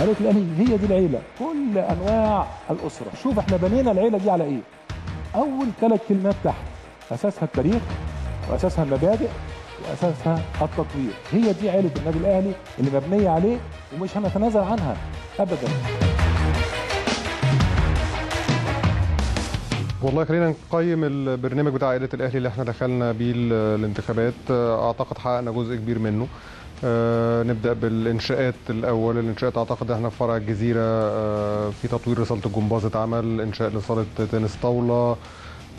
قالت الاهلي هي دي العيلة كل أنواع الأسرة. شوف إحنا بنينا العيلة دي على إيه. أول ثلاث كلمات تحت أساسها التاريخ وأساسها المبادئ وأساسها التطوير. هي دي عيلة النادي الأهلي اللي مبنية عليه ومش هنتنازل عنها ابدا. والله خلينا نقيم البرنامج بتاع عائله الأهلي اللي إحنا دخلنا بيه ال- الانتخابات. أعتقد حققنا جزء كبير منه. آه، نبدأ بالإنشاءات الأول. الإنشاءات أعتقد إحنا في فرع الجزيرة آه، في تطوير لصاله الجمباز اتعمل إنشاء لصالة تنس طاولة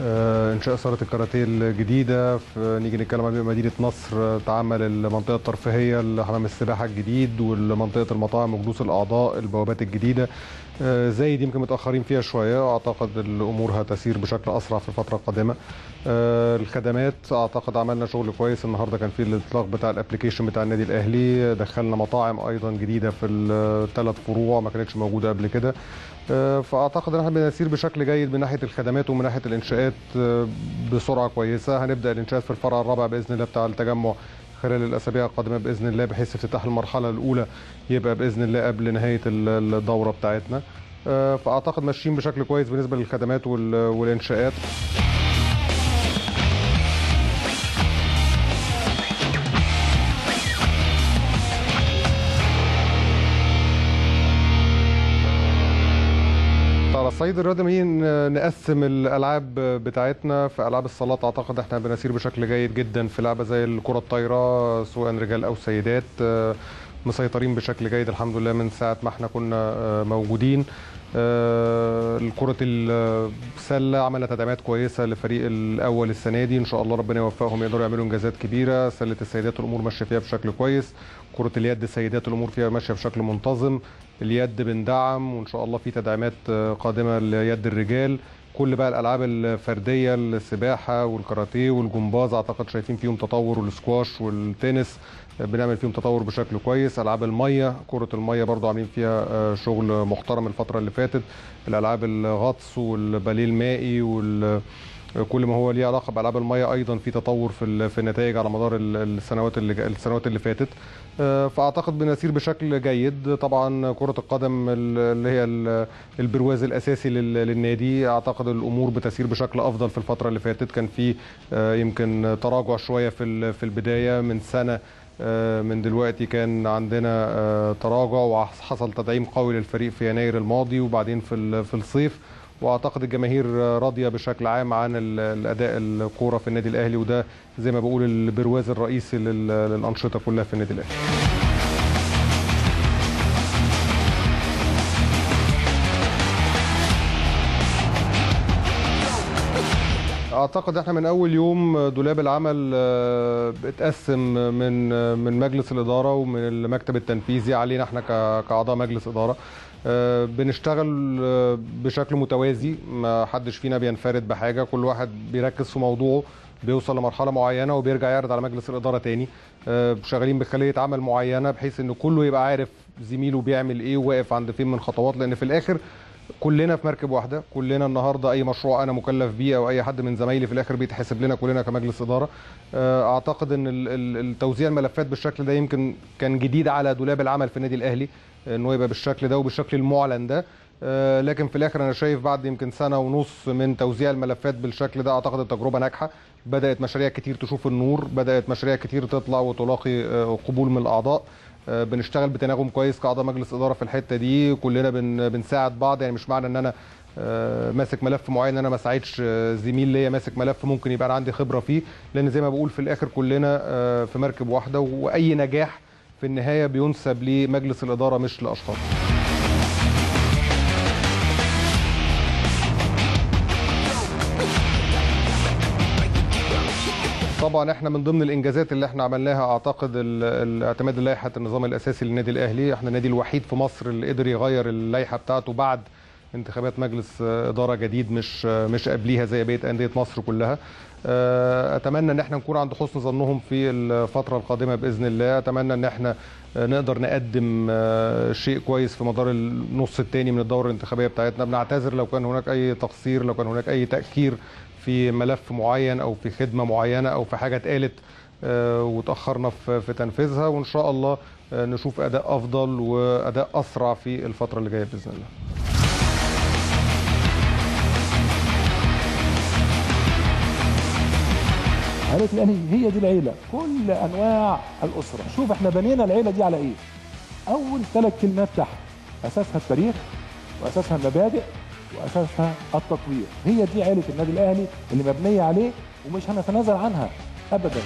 إنشاء صاله الكاراتيه الجديدة. نيجي نتكلم عن مدينة نصر آه، اتعمل المنطقة الترفيهية لحمام السباحة الجديد والمنطقة المطاعم وجلوس الأعضاء البوابات الجديدة. آه، زايد يمكن متأخرين فيها شوية أعتقد الأمور هتسير بشكل أسرع في الفترة القادمة. آه، الخدمات أعتقد عملنا شغل كويس. النهارده كان في الاطلاق بتاع الابلكيشن بتاع النادي الأهلي. دخلنا مطاعم أيضا جديدة في الثلاث فروع ما كانتش موجودة قبل كده. آه، فأعتقد إن إحنا بنسير بشكل جيد من ناحية الخدمات ومن ناحية الإنشاءات. آه، بسرعة كويسة. هنبدأ الانشاءات في الفرع الرابع بإذن الله بتاع التجمع خلال الأسابيع القادمة بإذن الله بحيث افتتاح المرحلة الأولى يبقى بإذن الله قبل نهاية ال- الدورة بتاعتنا. آه، فأعتقد ماشيين بشكل كويس بالنسبة للخدمات وال- والإنشاءات. على الصعيد الرياضي مين نقسم الألعاب بتاعتنا في ألعاب الصالات؟ أعتقد إحنا بنسير بشكل جيد جدا في لعبة زي الكرة الطايرة سواء رجال أو سيدات آه، مسيطرين بشكل جيد الحمد لله من ساعة ما إحنا كنا آه، موجودين. آه، الكرة السلة عملنا تدعيمات كويسة للفريق الأول السنة دي. إن شاء الله ربنا يوفقهم يقدروا يعملوا إنجازات كبيرة. سلة السيدات الأمور ماشية فيها بشكل كويس. كرة اليد السيدات الأمور فيها ماشية بشكل منتظم. اليد بندعم وإن شاء الله في تدعيمات قادمة ليد الرجال. كل بقى الألعاب الفردية السباحة والكاراتيه والجمباز أعتقد شايفين فيهم تطور والسكواش والتنس بنعمل فيهم تطور بشكل كويس. ألعاب المية كرة المية برضو عاملين فيها آه، شغل محترم الفترة اللي فاتت. الألعاب الغطس والباليه المائي وال كل ما هو ليه علاقة بألعاب المية أيضا في تطور في في النتائج على مدار ال- السنوات اللي السنوات اللي فاتت. آه، فأعتقد بنسير بشكل جيد. طبعا كرة القدم ال- اللي هي ال- البرواز الأساسي لل- للنادي أعتقد الأمور بتسير بشكل أفضل في الفترة اللي فاتت. كان في آه، يمكن تراجع شوية في في البداية من سنة آه، من دلوقتي كان عندنا تراجع وحصل تدعيم قوي للفريق في يناير الماضي وبعدين في الصيف. وأعتقد الجماهير راضية بشكل عام عن ال- الأداء الكورة في النادي الأهلي وده زي ما بقول البرواز الرئيسي لل- للأنشطة كلها في النادي الأهلي. أعتقد إحنا من أول يوم دولاب العمل آه، اتقسم من آه، من مجلس الإدارة ومن المكتب التنفيذي علينا إحنا كأعضاء مجلس إدارة. بنشتغل آه، بشكل متوازي. ما حدش فينا بينفرد بحاجة. كل واحد بيركز في موضوعه بيوصل لمرحلة معينة وبيرجع يعرض على مجلس الإدارة تاني. آه، شغالين بخلية عمل معينة بحيث إن كله يبقى عارف زميله بيعمل إيه وواقف عند فين من خطوات. لأن في الآخر كلنا في مركب واحدة كلنا النهارده أي مشروع أنا مكلف بيه أو أي حد من زمايلي في الآخر بيتحسب لنا كلنا كمجلس إدارة. آه، أعتقد إن التوزيع الملفات بالشكل ده يمكن كان جديد على دولاب العمل في النادي الأهلي انه يبقى بالشكل ده وبالشكل المعلن ده. آه، لكن في الآخر أنا شايف بعد يمكن سنة ونص من توزيع الملفات بالشكل ده أعتقد التجربة ناجحة. بدأت مشاريع كتير تشوف النور بدأت مشاريع كتير تطلع وتلاقي آه، قبول من الأعضاء. آه، بنشتغل بتناغم كويس كأعضاء مجلس إدارة في الحتة دي كلنا بن بنساعد بعض يعني مش معنى إن أنا آه، ماسك ملف معين أنا ما ساعدش آه، زميل ليا ماسك ملف ممكن يبقى عندي خبرة فيه لأن زي ما بقول في الآخر كلنا آه، في مركب واحدة وأي نجاح في النهاية بينسب لمجلس الإدارة مش لأشخاص. طبعا إحنا من ضمن الإنجازات اللي إحنا عملناها أعتقد ال- الاعتماد لائحه النظام الأساسي للنادي الأهلي. إحنا النادي الوحيد في مصر اللي قدر يغير اللائحة بتاعته بعد انتخابات مجلس إدارة جديد مش مش قبليها زي بقية أندية مصر كلها. آه، أتمنى إن إحنا نكون عند حسن ظنهم في الفترة القادمة بإذن الله. أتمنى إن إحنا نقدر نقدم آه، شيء كويس في مدار النص الثاني من الدورة الانتخابية بتاعتنا. بنعتذر لو كان هناك أي تقصير لو كان هناك أي تأخير في ملف معين أو في خدمة معينة أو في حاجة اتقالت آه، وتأخرنا في في تنفيذها. وإن شاء الله آه، نشوف أداء أفضل وأداء أسرع في الفترة اللي جاية بإذن الله. عائله الاهلي هي دي العيلة كل أنواع الأسرة. شوف إحنا بنينا العيلة دي على إيه؟ أول ثلاث كلمات تحت أساسها التاريخ وأساسها المبادئ وأساسها التطوير. هي دي عيلة النادي الأهلي اللي مبنية عليه ومش هنتنازل عنها ابدا.